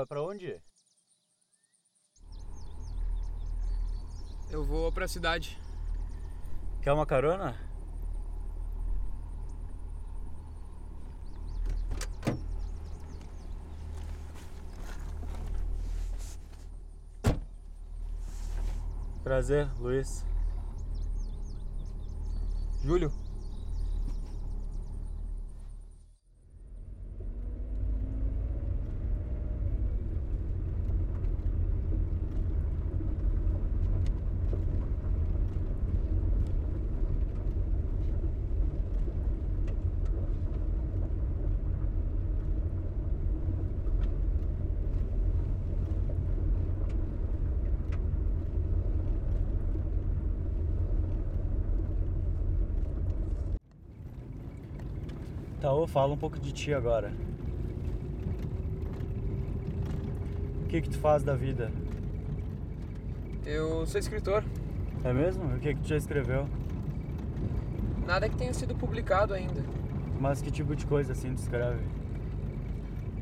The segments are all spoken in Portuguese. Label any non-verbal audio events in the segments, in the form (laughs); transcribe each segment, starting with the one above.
Vai pra onde? Eu vou pra cidade. Quer uma carona? Prazer, Luiz. Júlio. Tá, ô, fala um pouco de ti agora. O que que tu faz da vida? Eu sou escritor. É mesmo? O que que tu já escreveu? Nada que tenha sido publicado ainda. Mas que tipo de coisa assim tu escreve?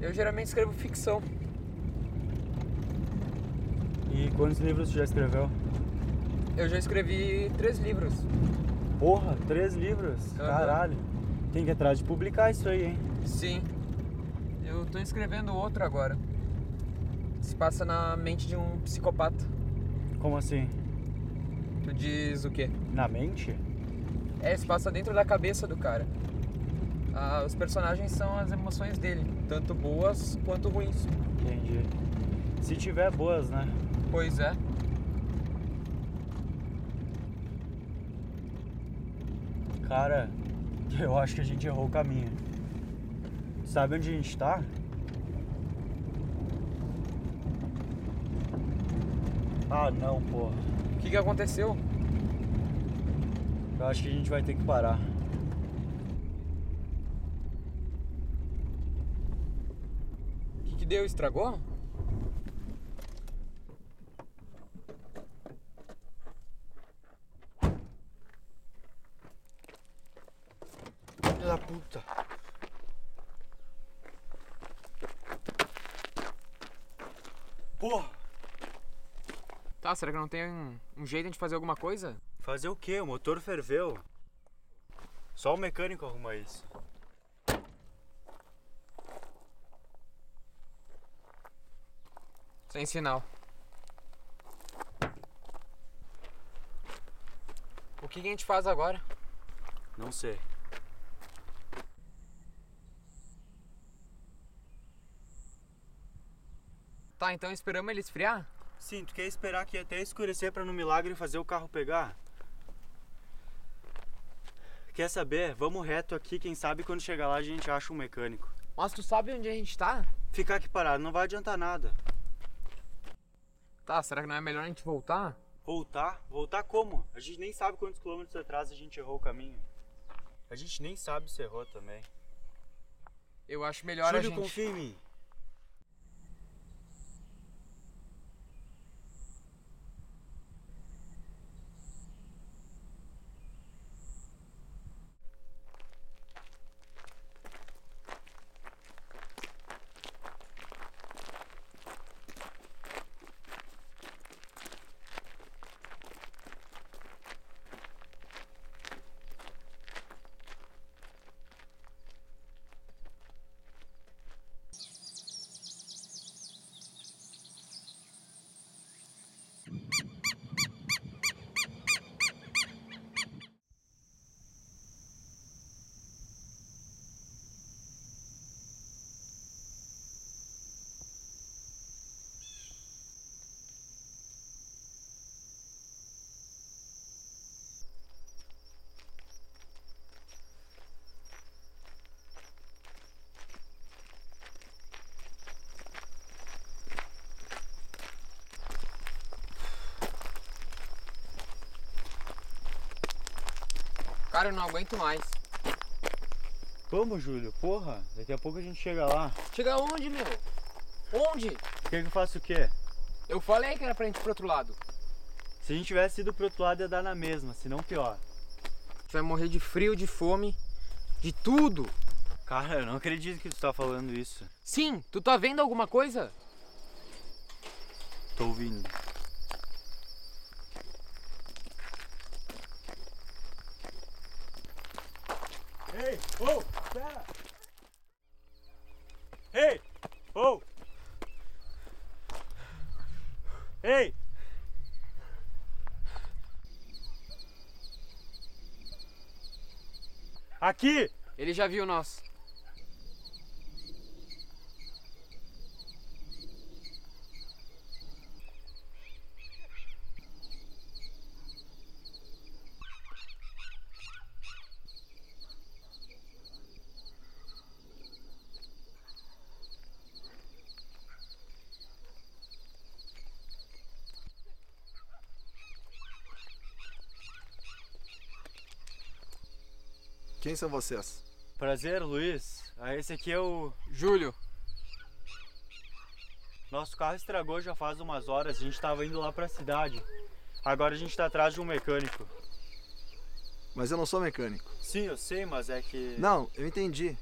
Eu geralmente escrevo ficção. E quantos livros tu já escreveu? Eu já escrevi três livros. Porra, três livros? Aham. Caralho. Tem que atrás de publicar isso aí, hein? Sim. Eu tô escrevendo outro agora. Se passa na mente de um psicopata. Como assim? Tu diz o quê? Na mente? É, se passa dentro da cabeça do cara. Ah, os personagens são as emoções dele, tanto boas quanto ruins. Entendi. Se tiver boas, né? Pois é. Cara, (laughs) eu acho que a gente errou o caminho. Sabe onde a gente tá? Ah, não, porra. O que, que aconteceu? Eu acho que a gente vai ter que parar. O que, que deu? Estragou? Puta. Porra! Tá, será que não tem um, um jeito de fazer alguma coisa? Fazer o quê? O motor ferveu. Só o mecânico arruma isso. Sem sinal. O que, que a gente faz agora? Não sei. Tá, então esperamos ele esfriar? Sim, tu quer esperar que até escurecer pra no milagre fazer o carro pegar? Quer saber? Vamos reto aqui, quem sabe quando chegar lá a gente acha um mecânico. Mas tu sabe onde a gente tá? Ficar aqui parado não vai adiantar nada. Tá, será que não é melhor a gente voltar? Voltar? Voltar como? A gente nem sabe quantos quilômetros atrás a gente errou o caminho. A gente nem sabe se errou também. Eu acho melhor Júlio, a gente... confia em mim. Cara, eu não aguento mais. Vamos, Júlio. Porra, daqui a pouco a gente chega lá. Chega onde, meu? Onde? Quer que eu faça o quê? Eu falei que era pra gente ir pro outro lado. Se a gente tivesse ido pro outro lado ia dar na mesma, se não pior. A gente vai morrer de frio, de fome, de tudo. Cara, eu não acredito que tu tá falando isso. Sim, tu tá vendo alguma coisa? Tô ouvindo. Ei, oh, pera! Ei, oh! Ei! Aqui! Ele já viu nós. Quem são vocês? Prazer, Luiz. Ah, Esse aqui é o. Júlio, Nosso carro estragou já faz umas horas. A gente tava indo lá pra cidade. Agora a gente tá atrás de um mecânico. Mas eu não sou mecânico. Sim, eu sei, mas é que. Não, eu entendi.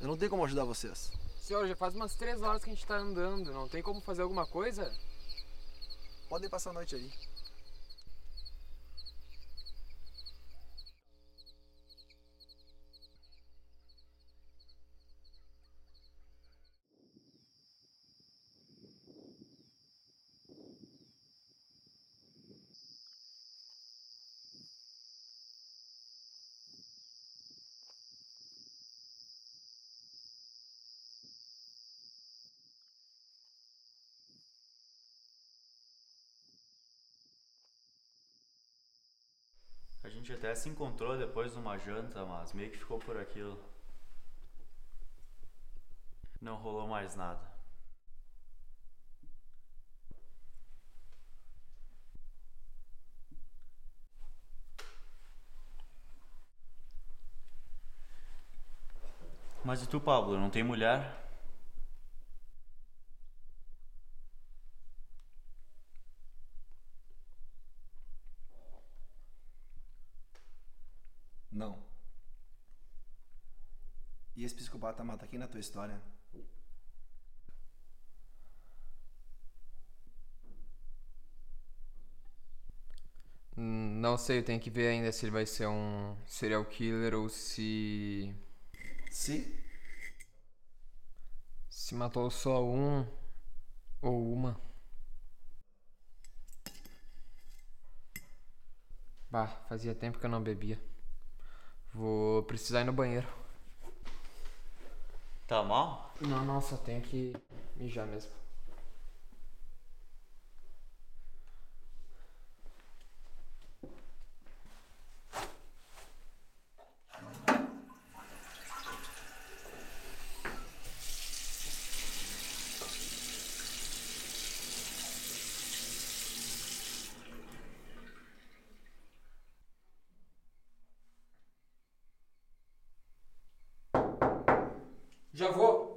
Eu não tenho como ajudar vocês. senhor, já faz umas três horas que a gente tá andando. Não tem como fazer alguma coisa? Podem passar a noite aí. Gente até se encontrou depois de uma janta, mas meio que ficou por aquilo. Não rolou mais nada. Mas e tu, Pablo, não tem mulher? Não. E esse psicopata mata quem na tua história? Não sei, eu tenho que ver ainda se ele vai ser um serial killer ou se. Se? se matou só um ou uma. Bah, fazia tempo que eu não bebia. Vou precisar ir no banheiro. Tá mal? Não, não, só tenho que mijar mesmo. Já vou.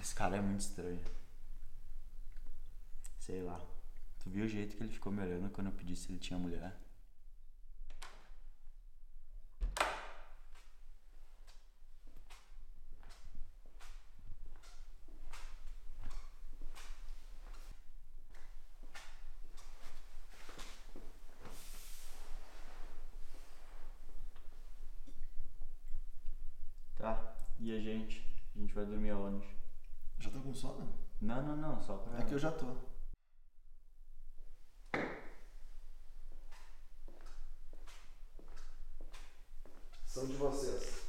Esse cara é muito estranho. Sei lá. Tu viu o jeito que ele ficou me olhando quando eu pedi se ele tinha mulher? Tá, e a gente? A gente vai dormir aonde? Já tô com sono? Não, não, não, só pra. É que eu já tô. São de vocês.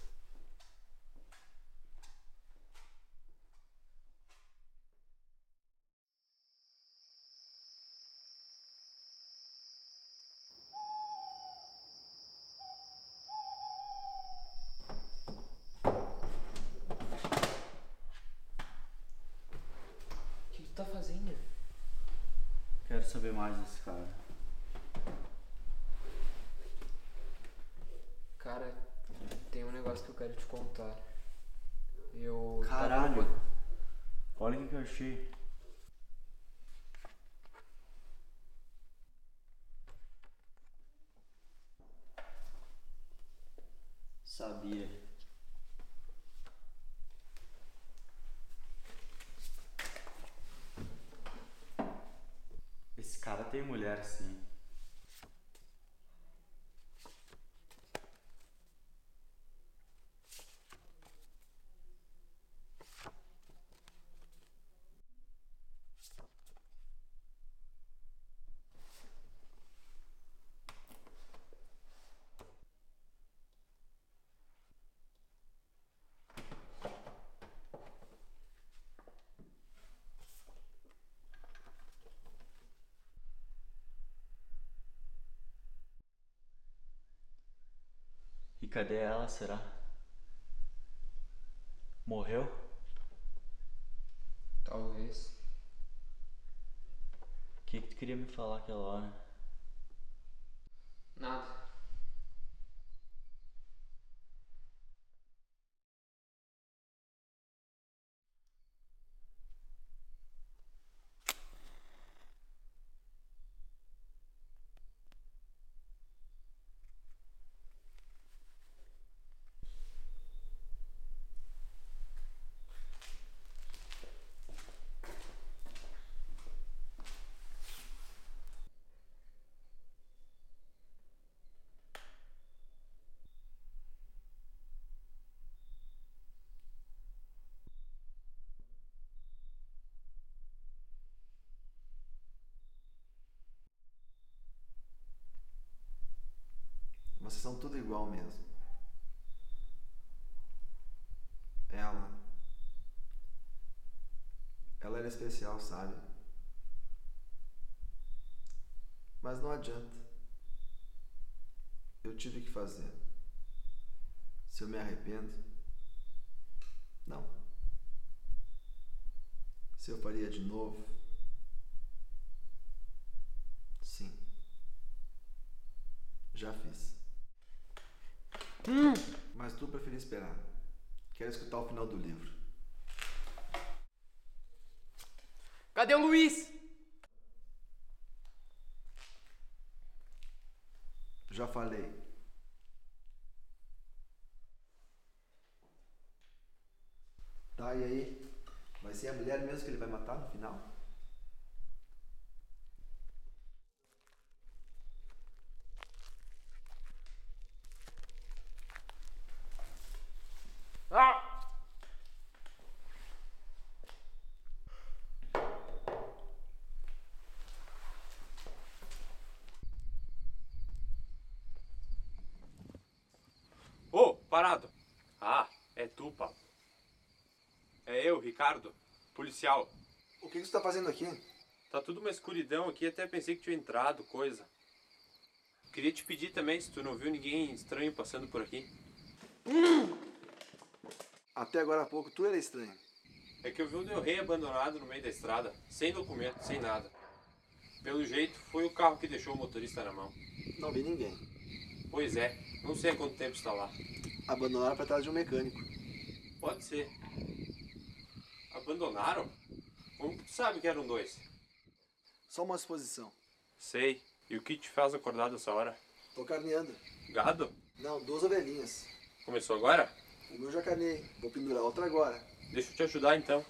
Saber mais desse cara. Cara, tem um negócio que eu quero te contar. Eu. tava Caralho! no- Olha o que eu achei. Sabia. Esse cara tem mulher, sim. Cadê ela, será? Morreu? Talvez. O que, que tu queria me falar aquela hora? Nada. Vocês são tudo igual mesmo. Ela. Ela era especial, sabe? Mas não adianta. Eu tive que fazer. Se eu me arrependo? Não. Se eu faria de novo? Sim. Já fiz. Mas tu prefere esperar. Quero escutar o final do livro. Cadê o Luiz? Já falei. Tá, e aí? Vai ser a mulher mesmo que ele vai matar no final? Ah! Ô, parado! Ah, é tu, Paulo. É eu, Ricardo, policial. O que, que você tá fazendo aqui? Tá tudo uma escuridão aqui, até pensei que tinha entrado, coisa. Queria te pedir também se tu não viu ninguém estranho passando por aqui. Até agora há pouco tu era estranho. É que eu vi um Del Rey abandonado no meio da estrada, sem documento, sem nada. Pelo jeito, foi o carro que deixou o motorista na mão. Não vi ninguém. Pois é, não sei há quanto tempo está lá. Abandonaram pra trás de um mecânico. Pode ser. Abandonaram? Como que tu sabe que eram dois? Só uma suposição. Sei. E o que te faz acordar dessa hora? Tô carneando. Gado? Não, duas ovelhinhas. Começou agora? O meu já carnei. Vou pendurar outra agora. Deixa eu te ajudar então.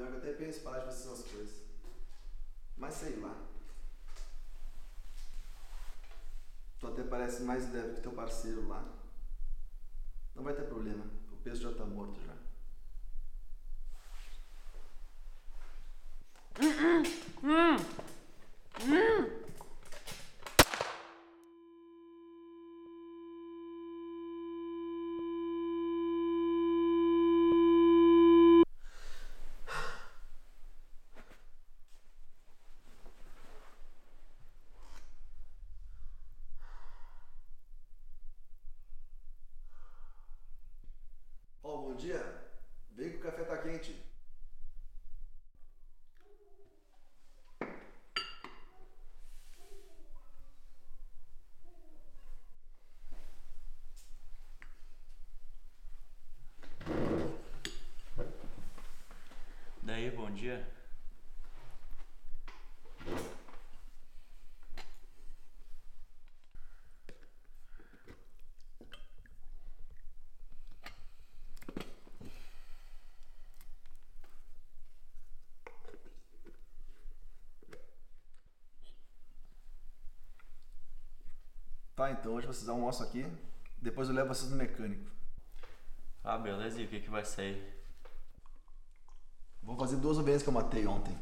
Pior que eu até penso em parar de fazer essas coisas. Mas sei lá. Tu até parece mais leve que teu parceiro lá. Não vai ter problema. O peso já tá morto já. Tá, então hoje vocês almoçam aqui, depois eu levo vocês no mecânico. Ah, beleza, e o que que vai sair? Vou fazer duas ovelhas que eu matei ontem.